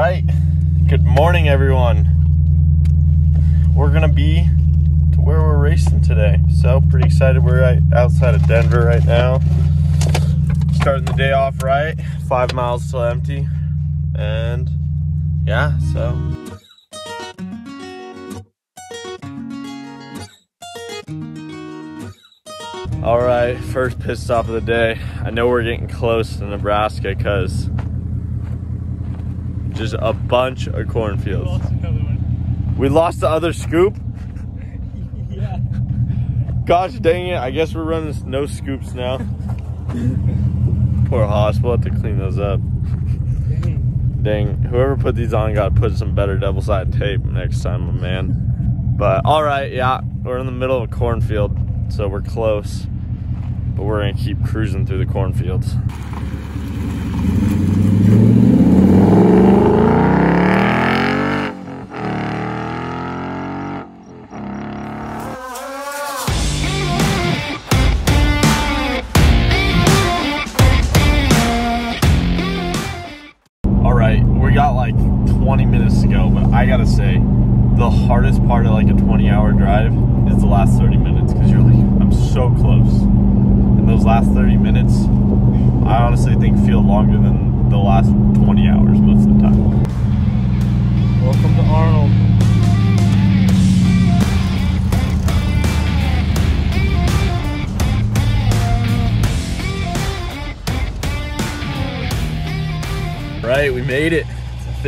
right. Good morning, everyone. We're gonna be to where we're racing today. So pretty excited. We're right outside of Denver right now. Starting the day off right. Five miles till empty, and yeah. So All right, first pit stop of the day. I know we're getting close to Nebraska because just a bunch of cornfields. We lost the other scoop. yeah. Gosh dang it! I guess we're running no scoops now. Poor Haas, we'll have to clean those up. Dang, whoever put these on got to put some better double sided tape next time, my man. But all right, yeah, we're in the middle of a cornfield, so we're close. But we're gonna keep cruising through the cornfields.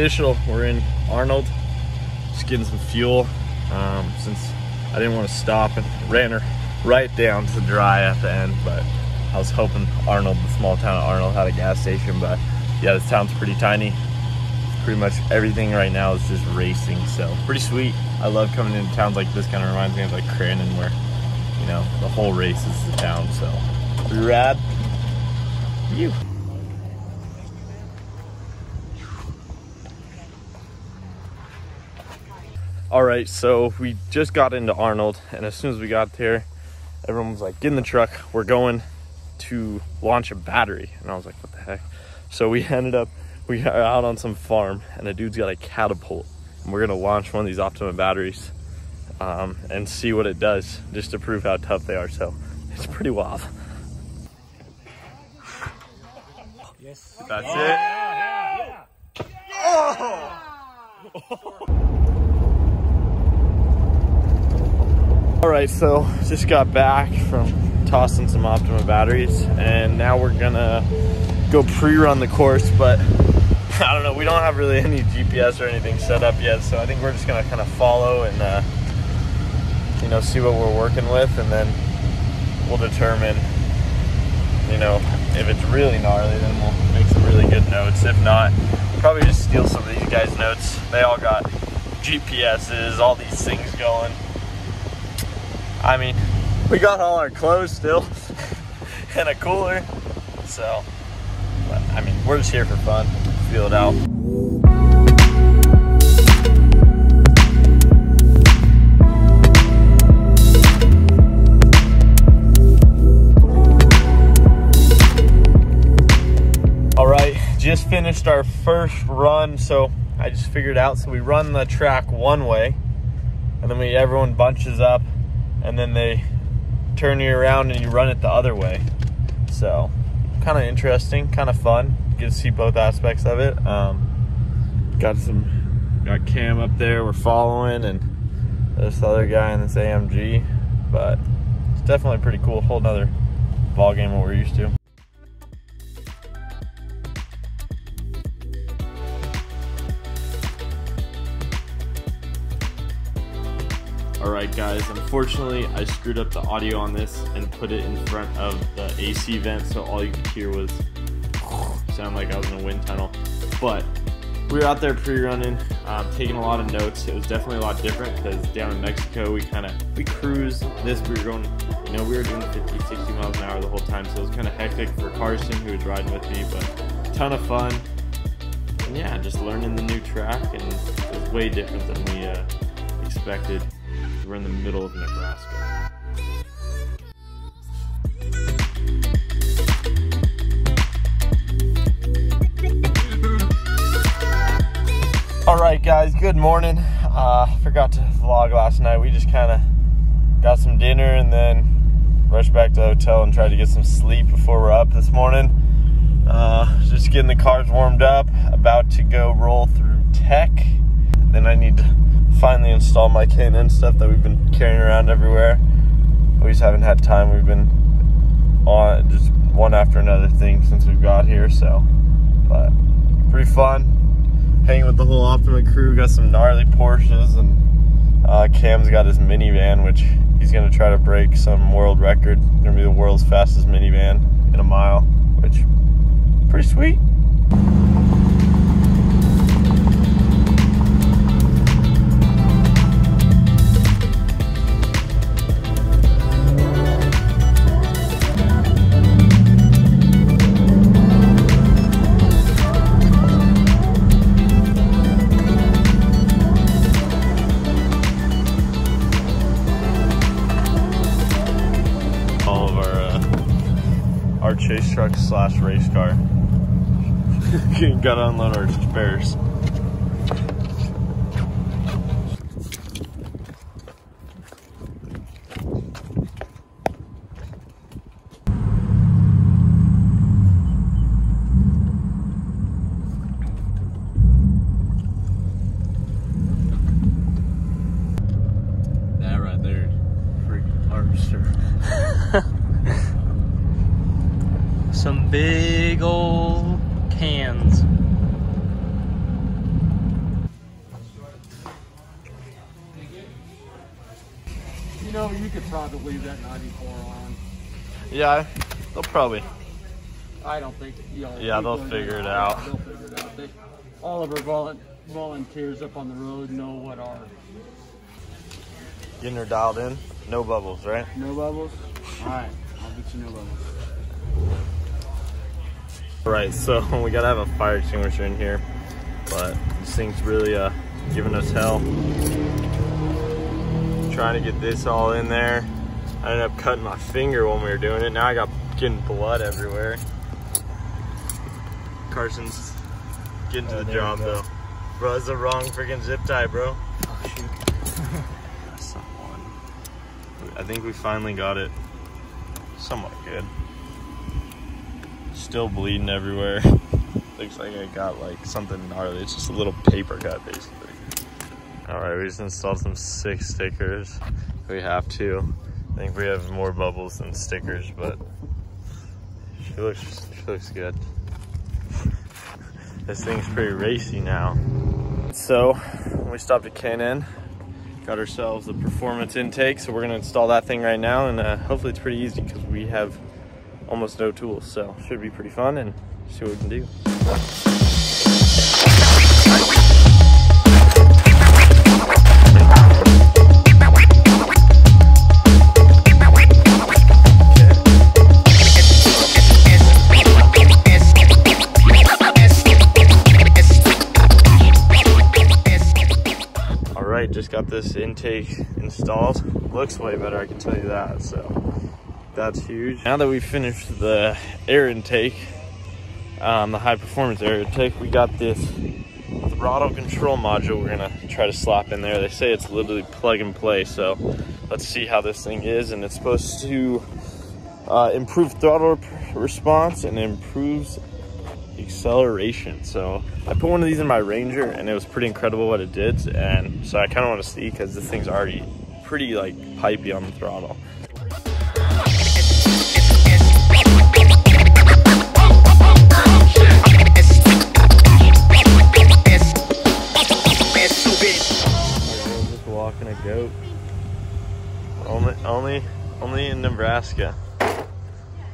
Official. We're in Arnold. Just getting some fuel. Um, since I didn't want to stop and ran her right down to dry at the end, but I was hoping Arnold, the small town of Arnold, had a gas station. But yeah, this town's pretty tiny. Pretty much everything right now is just racing, so pretty sweet. I love coming into towns like this. Kind of reminds me of like Crandon, where you know the whole race is the town. So rad. You. All right, so we just got into Arnold, and as soon as we got there, everyone was like, "Get in the truck, we're going to launch a battery." And I was like, "What the heck?" So we ended up we are out on some farm, and a dude's got a catapult, and we're gonna launch one of these Optima batteries um, and see what it does, just to prove how tough they are. So it's pretty wild. Yes. That's Oh, it. yeah, yeah, All right, so just got back from tossing some Optima batteries, and now we're gonna go pre-run the course. But I don't know, we don't have really any GPS or anything set up yet, so I think we're just gonna kind of follow and uh, you know see what we're working with, and then we'll determine you know if it's really gnarly, then we'll make some really good notes. If not, probably just steal some of these guys' notes. They all got GPSs, all these things going. I mean, we got all our clothes still and a cooler. So, but I mean, we're just here for fun. Feel it out. All right, just finished our first run. So I just figured out. So we run the track one way, and then we everyone bunches up, and then they turn you around and you run it the other way. So kind of interesting, kind of fun. You get to see both aspects of it. Um, got some, got Cam up there. We're following, and this other guy in this AMG. But it's definitely pretty cool. Whole nother ball game what we're used to. Guys, unfortunately, I screwed up the audio on this and put it in front of the AC vent, so all you could hear was sound like I was in a wind tunnel. But we were out there pre-running, um, taking a lot of notes. It was definitely a lot different because down in Mexico, we kind of we cruised. This we were going, you know, we were doing 50, 60 miles an hour the whole time, so it was kind of hectic for Carson, who was riding with me, but ton of fun. And yeah, just learning the new track, and it was way different than we uh, expected. We're in the middle of Nebraska. right, guys, good morning. Uh, forgot to vlog last night. We just kind of got some dinner and then rushed back to the hotel and tried to get some sleep before we're up this morning. Uh, just getting the cars warmed up, about to go roll through tech. Then I need to finally installed my K&N stuff that we've been carrying around everywhere. We just haven't had time. We've been on just one after another thing since we've got here, so but pretty fun. Hanging with the whole Optima crew, got some gnarly Porsches, and uh, Cam's got his minivan, which he's gonna try to break some world record. Gonna be the world's fastest minivan in a mile, which pretty sweet. Truck slash race car. Gotta unload our spares. That right there, freaking harvester. Some big old cans. You know, leave that 94 on. Yeah, they'll probably. I don't think, you know. Yeah, they'll figure it out. They'll figure it out. They, all of our volun- volunteers up on the road know what are. Getting her dialed in. No bubbles, right? No bubbles? Alright, I'll get you no bubbles. Right, so we gotta have a fire extinguisher in here, but this thing's really uh, giving us hell. Trying to get this all in there. I ended up cutting my finger when we were doing it. Now I got getting blood everywhere. Carson's getting to Oh, the job though. Bro, that's the wrong freaking zip tie, bro. Oh, shoot. That's not one. I think we finally got it somewhat good. Still bleeding everywhere. Looks like I got like something gnarly. It's just a little paper cut basically. Alright, we just installed some six stickers. We have to. I think we have more bubbles than stickers, but she looks she looks good. This thing's pretty racy now. So we stopped at K&N got ourselves a performance intake so we're to install that thing right now and uh, hopefully it's pretty easy because we have almost no tools so should be pretty fun and see what we can do this intake installed. Looks way better i can tell you that so that's huge. Now that we've finished the air intake um, the high performance air intake we got this throttle control module we're gonna try to slap in there. They say it's literally plug and play so let's see how this thing is and it's supposed to uh, improve throttle response and improves acceleration. So I put one of these in my Ranger and it was pretty incredible what it did. And so I kind of want to see because this thing's already pretty like pipey on the throttle. Just walking a goat. Only, only, only in Nebraska.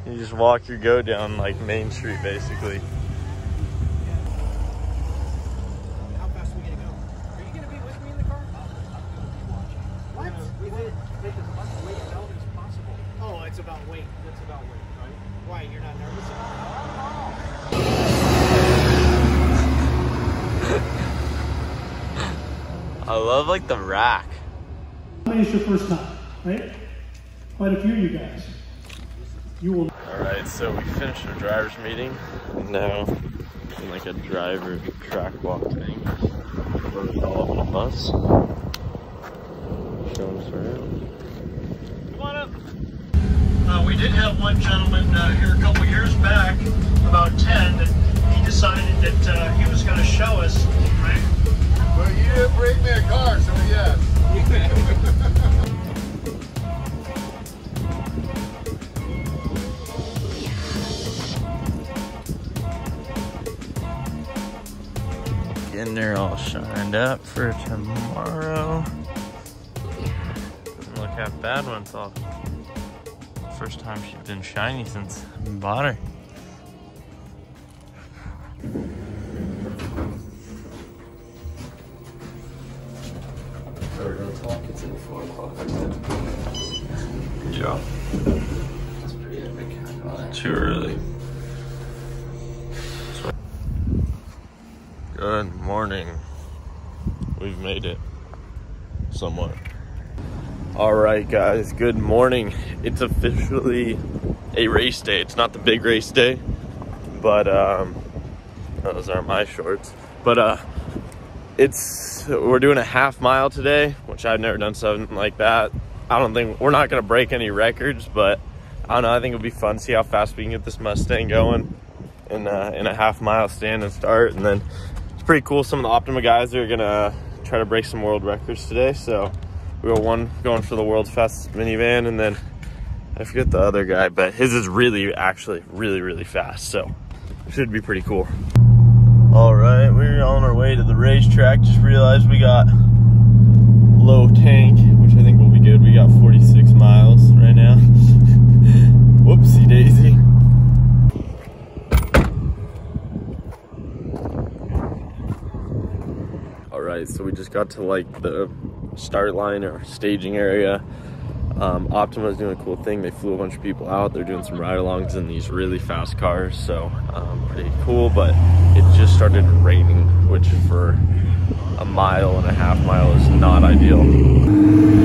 You just walk your goat down like Main Street, basically. How fast are we gonna go? Are you gonna be with me in the car? What? We did make as much weight out as possible. Oh, it's about weight. It's about weight, right? Why? You're not nervous about it? I love like the rack. How many is your first time, right? Quite a few of you guys. You will All right, so we finished our driver's meeting. Now, in like a driver track walk thing. First all on a bus. Showing us around. Come on up. Uh, we did have one gentleman uh, here a couple years back, about 10, and he decided that uh, he was going to show us, right? But you didn't bring me a car, so yes. Getting there all shined up for tomorrow. Look how bad one's off. First time she's been shiny since I bought her. Yeah. Too early. Good morning. We've made it. Somewhat. All right, guys. Good morning. It's officially a race day. It's not the big race day, but um, those are my shorts. But uh, it's we're doing a half mile today, which I've never done something like that. I don't think we're not gonna break any records, but I don't know. I think it'll be fun to see how fast we can get this Mustang going in uh, in a half mile stand and start, and then it's pretty cool. Some of the Optima guys are gonna try to break some world records today. So we got one going for the world's fastest minivan, and then I forget the other guy, but his is really, actually, really, really fast. So should be pretty cool. We're on our way to the racetrack. Just realized we got low tank, which I think will be good. We got 46 miles right now. Whoopsie daisy. All right, so we just got to like the start line or staging area. Um, Optima's doing a cool thing. They flew a bunch of people out. They're doing some ride-alongs in these really fast cars, so um, pretty cool. But it just started raining, which for a mile and a half mile is not ideal.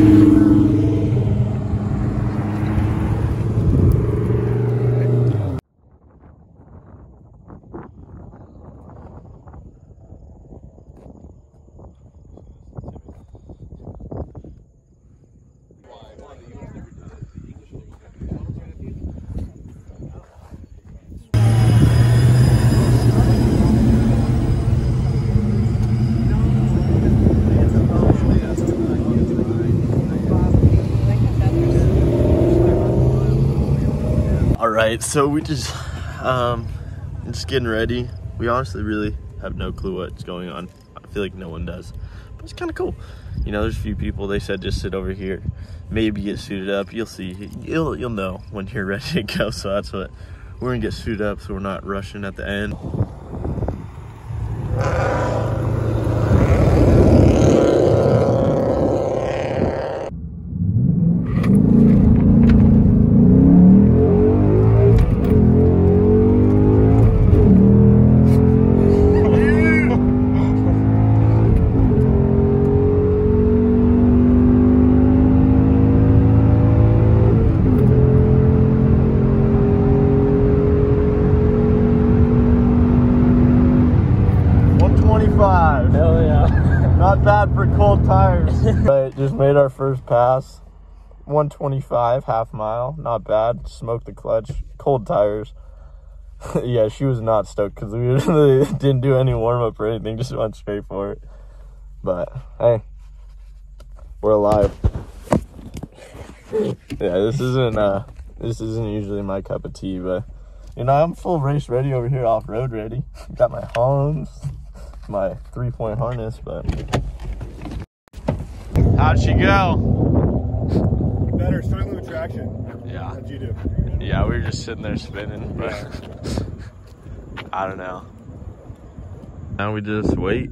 Right, so we just um just getting ready. We honestly really have no clue what's going on. I feel like no one does, but it's kind of cool. You know, there's a few people. They said just sit over here, maybe get suited up. You'll see. You'll you'll know when you're ready to go. So that's what we're gonna get suited up, so we're not rushing at the end. One twenty-five. Hell yeah. Not bad for cold tires. right, just made our first pass. 125, half mile. Not bad. Smoked the clutch. Cold tires. yeah, she was not stoked because we really didn't do any warm up or anything. Just went straight for it. But hey, we're alive. yeah, this isn't uh, this isn't usually my cup of tea, but you know I'm full race ready over here, off road ready. Got my horns, my three point harness, but how'd she go? Better, struggling with traction. Yeah. How'd you do? Yeah, we were just sitting there spinning, but I don't know. Now we just wait,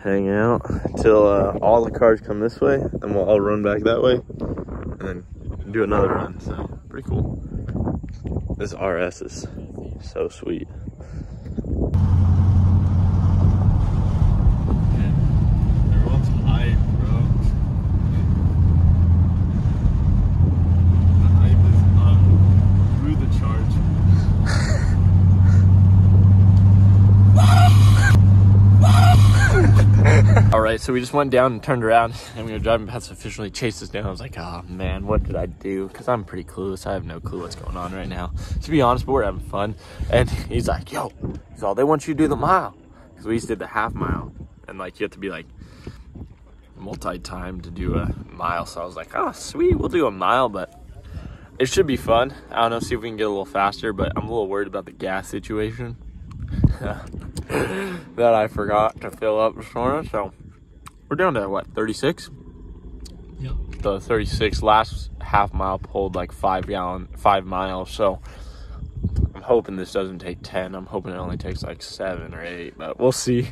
hang out until uh, all the cars come this way, and we'll all run back that way, and then do another run. So pretty cool. This RS is so sweet. Everyone's hype, bro. The hype is up through the charge. So we just went down and turned around, and we were driving past the fish, and he chased us down. I was like, oh man, what did I do? Because I'm pretty clueless. I have no clue what's going on right now, to be honest. But we're having fun, and he's like, yo, he's all they want you to do the mile, because we just did the half mile, and like you have to be like multi-time to do a mile. So I was like, oh sweet, we'll do a mile, but it should be fun. I don't know, see if we can get a little faster, but I'm a little worried about the gas situation that I forgot to fill up this morning. So we're down to what 36 Yep. the 36 last half mile pulled like five gallon five miles so i'm hoping this doesn't take 10 i'm hoping it only takes like seven or eight but we'll see.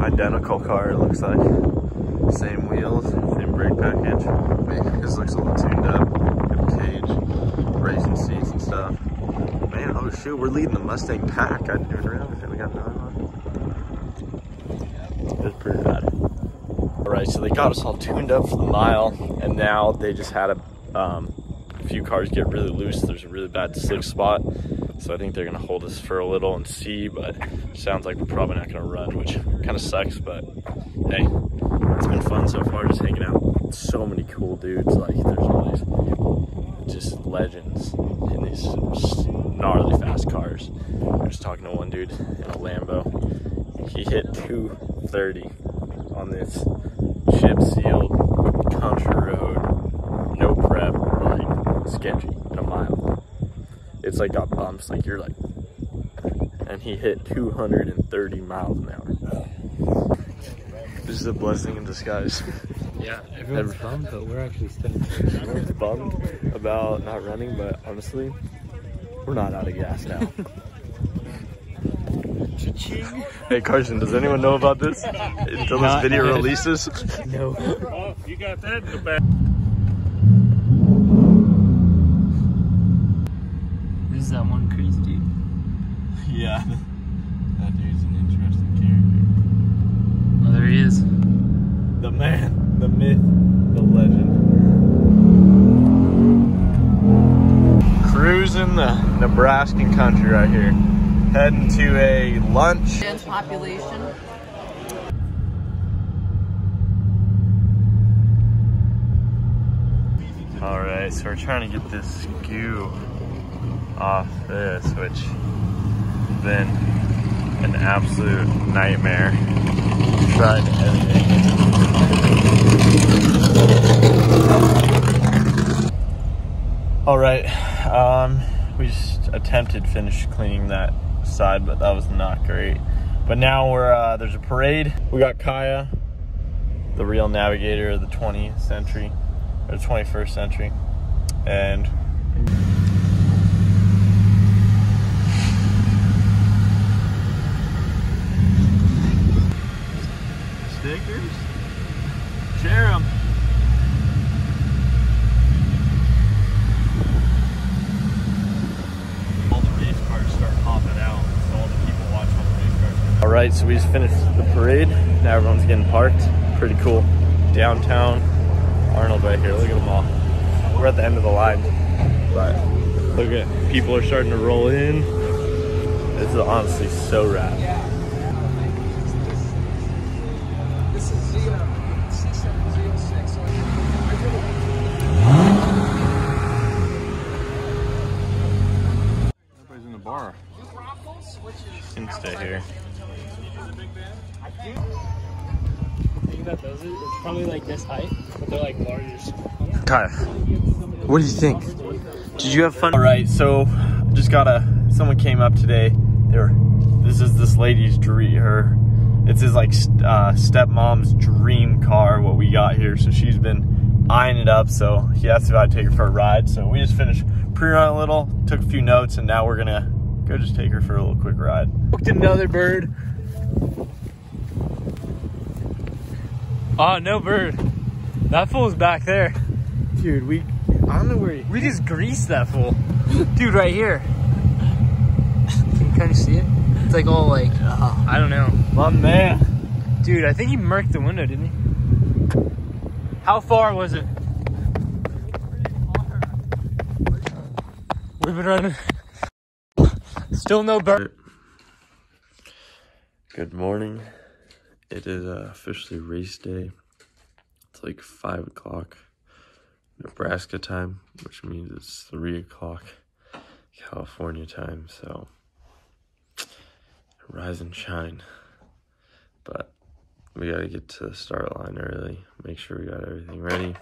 Identical car it looks like. Same wheels same brake package. This looks a little tuned up. Good cage racing seats and stuff. Man oh shoot we're leading the mustang pack. I didn't even realize we got another one it's pretty bad all right, so they got us all tuned up for the mile, and now they just had a, um, few cars get really loose. There's a really bad slick spot, so I think they're gonna hold us for a little and see. But sounds like we're probably not gonna run, which kind of sucks. But hey, it's been fun so far, just hanging out. So many cool dudes. Like there's all these just legends in these gnarly fast cars. I was talking to one dude in a Lambo. He hit 230 on this country road, no prep, like sketchy in a mile. It's like got bumps, like you're like, and he hit 230 miles an hour. This is a blessing in disguise. Yeah, everyone's Every- bummed, but we're actually stoked. Everyone's bummed about not running, but honestly, we're not out of gas now. Hey Carson, does anyone know about this until this video releases? No. You got that in the back. Who's that one crazy dude? Yeah, that dude's an interesting character. Oh, there he is. The man, the myth, the legend. Cruising the Nebraskan country right here. Heading to a lunch. dense population. All right, so we're trying to get this goo off this, which has been an absolute nightmare. Tried everything. All right, um, we just attempted finish cleaning that side, but that was not great. But now we're uh, there's a parade. We got Kaya, the real navigator of the 20th century the 21st century, and stickers. Share them. All the race cars start hopping out, all the people watch the race cars. All right, so we just finished the parade. Now everyone's getting parked. Pretty cool. Downtown Arnold right here. Look at them all. We're at the end of the line, but look at people are starting to roll in. This is honestly so rad. Everybody's in the bar. Can stay here. Think about those. It's probably like this height, but they're like larger. Kaya, what do you think? Did you have fun? All right, so just got a. Someone came up today. They're. This is this lady's dream. Her. It's his like uh, stepmom's dream car. What we got here. So she's been eyeing it up. So he asked if I'd take her for a ride. So we just finished pre-run a little, took a few notes, and now we're gonna go just take her for a little quick ride. Booked another bird. Oh, no bird. That fool's back there. Dude, we. I don't know where. He, We just greased that fool. Dude, right here. Can you kind of see it? It's like all like, uh, I don't know. my man. Dude, I think he murked the window, didn't he? How far was it? We've been running. Still no bird. Good morning. It is uh, officially race day. It's like 5 o'clock Nebraska time, which means it's 3 o'clock California time. So, rise and shine. But we got to get to the start line early, make sure we got everything ready.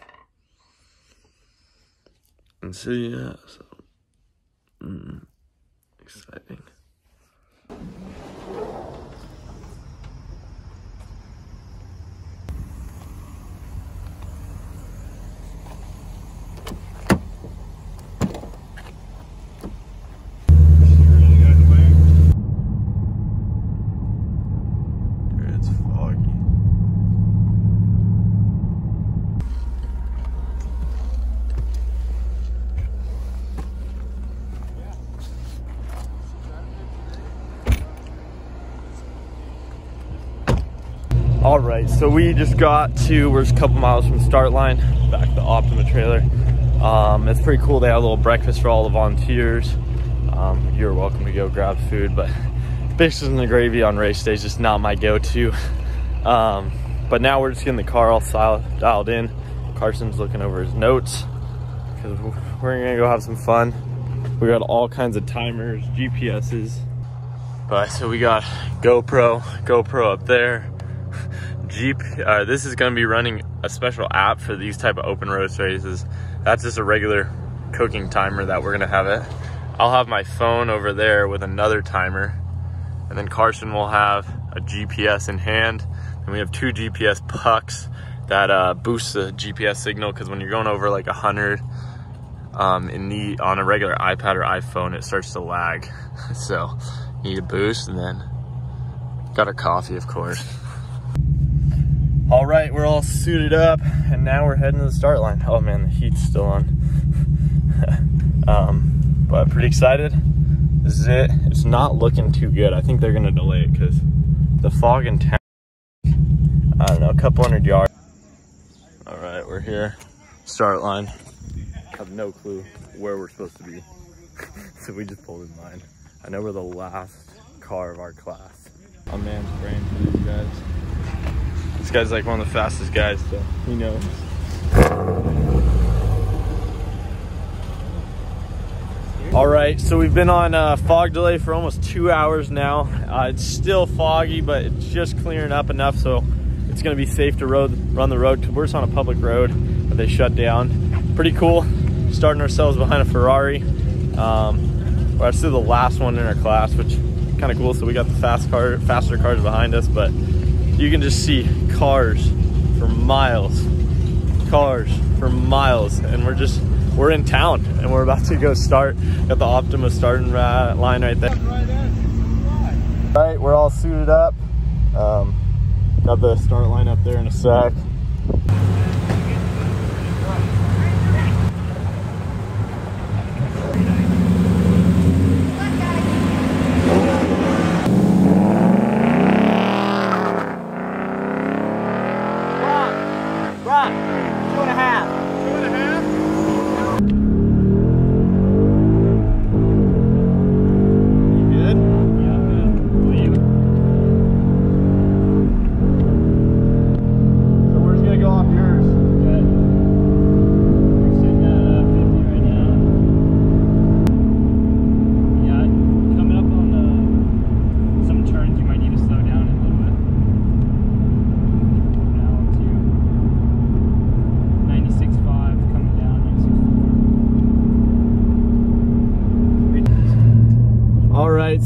And so, yeah, so, mm, exciting. Right, so we just got to, we're just a couple miles from the start line, back to the Optima trailer. Um, it's pretty cool. They have a little breakfast for all the volunteers. Um, you're welcome to go grab food, but biscuits and the gravy on race day is just not my go-to. Um, but now we're just getting the car all dialed in. Carson's looking over his notes because we're gonna go have some fun. We got all kinds of timers, GPSs. But so we got GoPro, GoPro up there. Jeep, uh, this is gonna be running a special app for these type of open road races. That's just a regular cooking timer that we're gonna have it. I'll have my phone over there with another timer. And then Carson will have a GPS in hand. And we have two GPS pucks that uh, boost the GPS signal because when you're going over like 100 um, in the on a regular iPad or iPhone, it starts to lag. so you need a boost and then got a coffee, of course. All right, we're all suited up and now we're heading to the start line. Oh man, the heat's still on. um, but pretty excited. This is it. It's not looking too good. I think they're gonna delay it because the fog in town, I don't know, a couple hundred yards. All right, we're here. Start line. I Have no clue where we're supposed to be. so we just pulled in line. I know we're the last car of our class. A man's brain for these guys. Guy's like one of the fastest guys, so he knows. All right, so we've been on uh, fog delay for almost two hours now. Uh, it's still foggy, but it's just clearing up enough so it's gonna be safe to road, run the road. We're just on a public road that they shut down. Pretty cool, starting ourselves behind a Ferrari. Um, we're actually the last one in our class, which kind of cool. So we got the fast car, faster cars behind us, but you can just see cars for miles, cars for miles, and we're just we're in town and we're about to go start. Got the Optima starting line right there. Right, we're all suited up. Um, got the start line up there in a sec.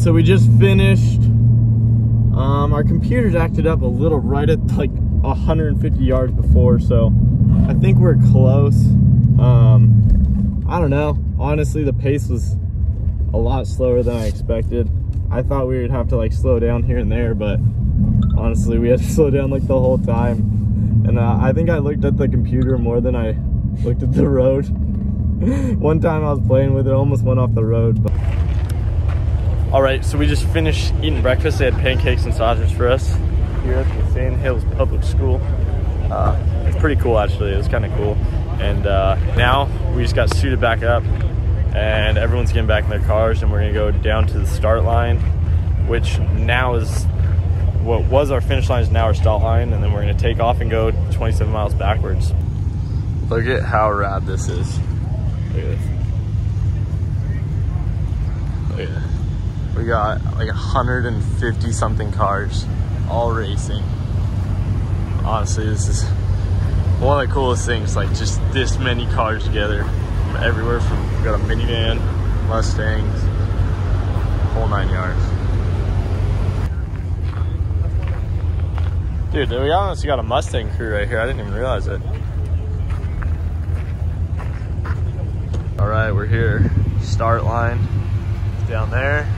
So we just finished. Um, our computers acted up a little right at like 150 yards before, so I think we're close. Um, I don't know. Honestly, the pace was a lot slower than I expected. I thought we would have to like slow down here and there, but honestly, we had to slow down like the whole time. And uh, I think I looked at the computer more than I looked at the road. One time I was playing with it, almost went off the road, but. All right, so we just finished eating breakfast. They had pancakes and sausage for us here at the Sand Hills Public School. Uh, it's pretty cool, actually. It was kind of cool. And uh, now we just got suited back up, and everyone's getting back in their cars, and we're gonna go down to the start line, which now is what was our finish line is now our start line, and then we're gonna take off and go 27 miles backwards. Look at how rad this is. Look at this. Look at that. We got like 150 something cars, all racing. Honestly, this is one of the coolest things. Like just this many cars together, from everywhere. From we got a minivan, Mustangs, whole nine yards. Dude, we honestly got a Mustang crew right here. I didn't even realize it. All right, we're here. Start line down there.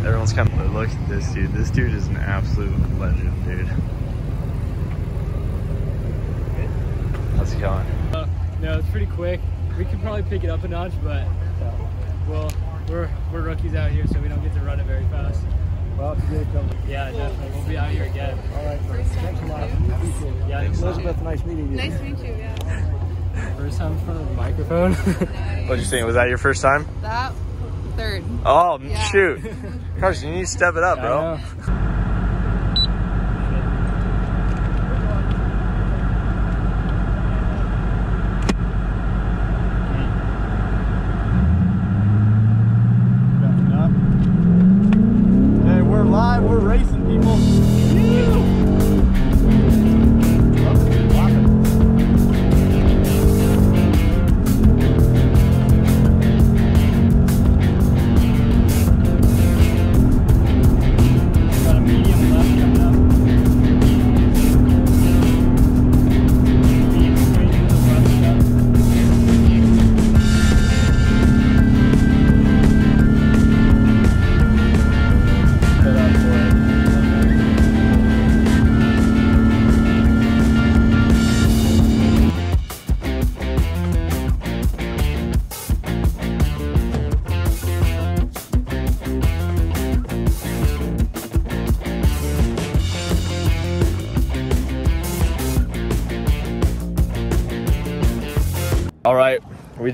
Everyone's kind of look at this dude. This dude is an absolute legend, dude. How's it going? Uh, no, it's pretty quick. We could probably pick it up a notch, but well, we're we're rookies out here, so we don't get to run it very fast. Well, it's good coming. Yeah, definitely. We'll be out here again. All right, thanks a lot. Yeah, Elizabeth, nice meeting you. Nice to meet you, yeah. first time in front of the microphone. What'd you think? Was that your first time? That third. Oh, Yeah. shoot. Carson, you need to step it up, I bro.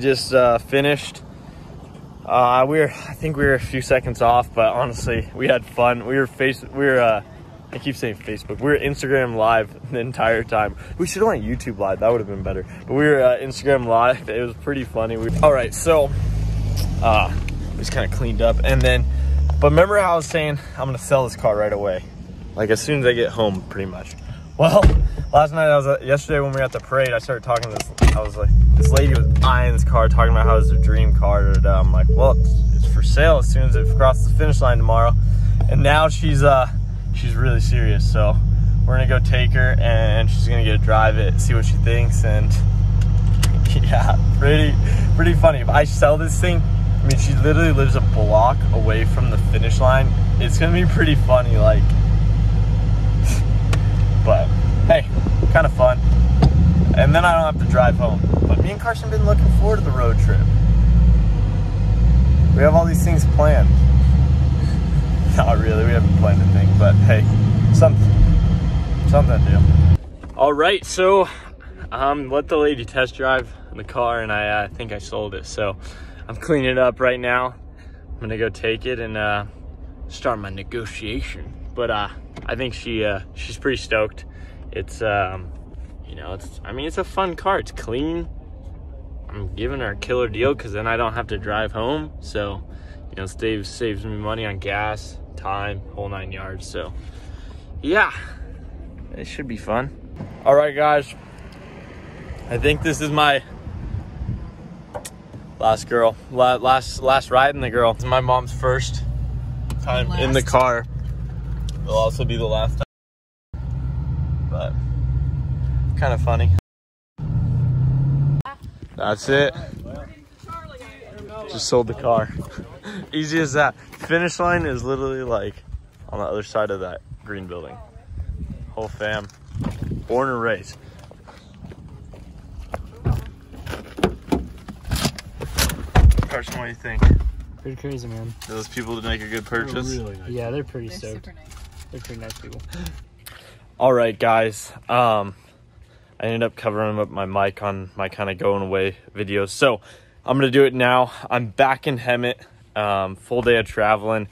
Just uh, finished. Uh, we were, I think we were a few seconds off, but honestly, we had fun. We were face, we were, uh, I keep saying Facebook. We were Instagram live the entire time. We should have went YouTube live. That would have been better. But we were uh, Instagram live. It was pretty funny. We, all right, so, uh, we just kind of cleaned up, and then, but remember how I was saying I'm gonna sell this car right away, like as soon as I get home, pretty much. Well, last night I was uh, yesterday when we were at the parade. I started talking to this. I was like, this lady was eyeing this car, talking about how it's a dream car. And. I'm like, well, it's, it's for sale as soon as it crosses the finish line tomorrow. And now she's uh, she's really serious. So we're gonna go take her, and she's gonna get to drive it, see what she thinks, and yeah, pretty pretty funny. If I sell this thing, I mean, she literally lives a block away from the finish line. It's gonna be pretty funny, like. But hey, kind of fun. And then I don't have to drive home. But me and Carson have been looking forward to the road trip. We have all these things planned. Not really, we haven't planned a thing, but hey, something, something to do. All right, so um, let the lady test drive the car, and I uh, think I sold it. So I'm cleaning it up right now. I'm gonna go take it and uh, start my negotiation. But uh, I think she uh, she's pretty stoked. It's um, you know, it's I mean it's a fun car. It's clean. I'm giving her a killer deal because then I don't have to drive home. So you know, saves saves me money on gas, time, whole nine yards. So yeah, it should be fun. All right, guys. I think this is my last girl, la- last last ride in the girl. It's my mom's first time in the car. It'll also be the last time, but kind of funny. That's it. Just sold the car. Easy as that. Finish line is literally like on the other side of that green building. Whole fam, born and raised. Carson, what do you think? Pretty crazy, man. Those people did make a good purchase. Yeah, they're pretty They're stoked. They're pretty nice people. All right, guys. Um, I ended up covering up my mic on my kind of going away videos, so I'm gonna do it now. I'm back in Hemet. Um, full day of traveling.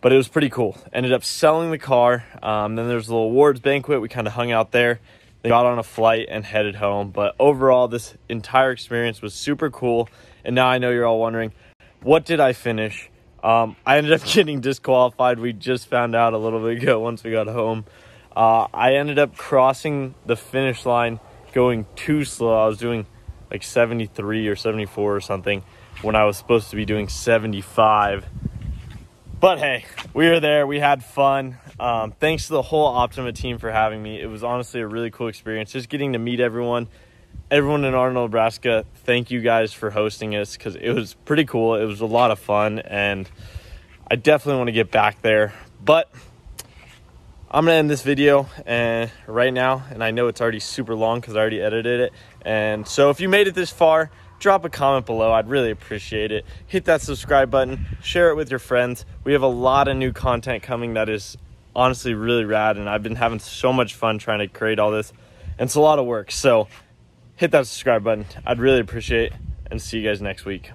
but it was pretty cool. Ended up selling the car. Um, then there's a little awards banquet. We kind of hung out there. They got on a flight and headed home. But overall, this entire experience was super cool. And now I know you're all wondering, what did I finish? Um, I ended up getting disqualified. We just found out a little bit ago once we got home. Uh, I ended up crossing the finish line going too slow. I was doing like 73 or 74 or something when I was supposed to be doing 75. But hey, we were there. We had fun. Um, thanks to the whole Optima team for having me. It was honestly a really cool experience. Just getting to meet everyone, everyone in Arnold, Nebraska. Thank you guys for hosting us because it was pretty cool. It was a lot of fun, and I definitely want to get back there. But I'm gonna end this video and right now, and I know it's already super long because I already edited it. And so if you made it this far, drop a comment below. I'd really appreciate it. Hit that subscribe button, share it with your friends. We have a lot of new content coming that is honestly really rad, and I've been having so much fun trying to create all this. And it's a lot of work. So hit that subscribe button. I'd really appreciate it, and see you guys next week.